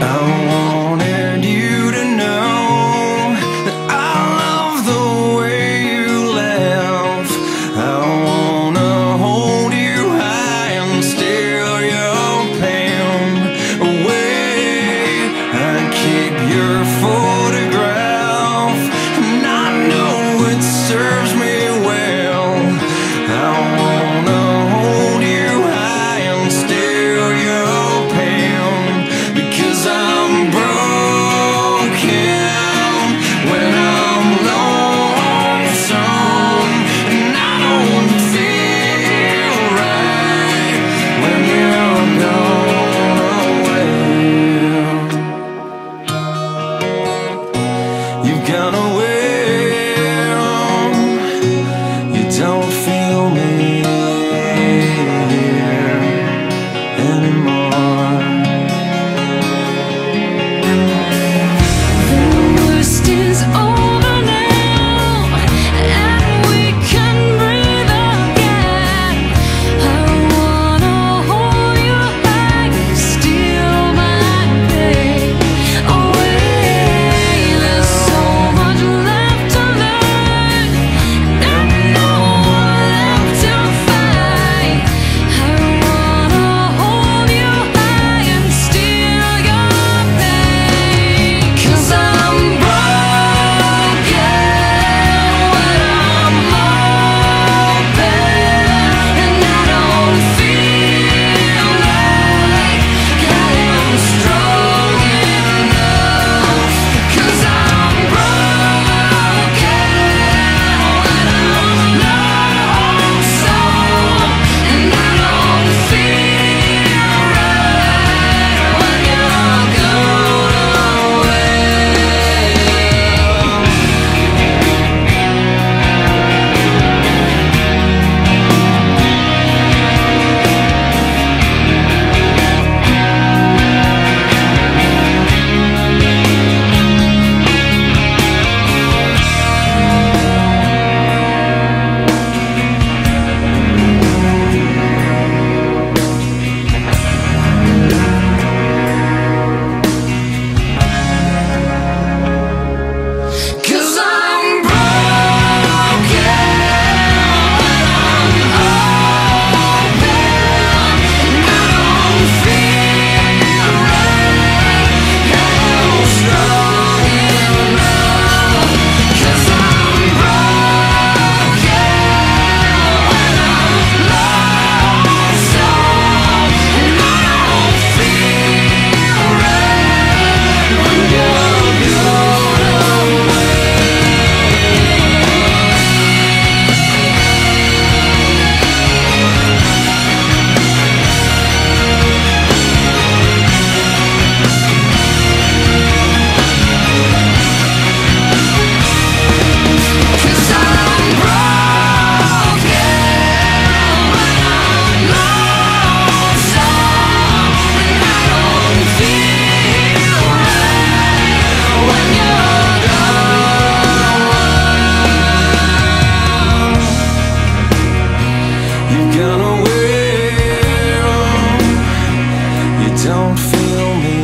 I gonna win. Feel me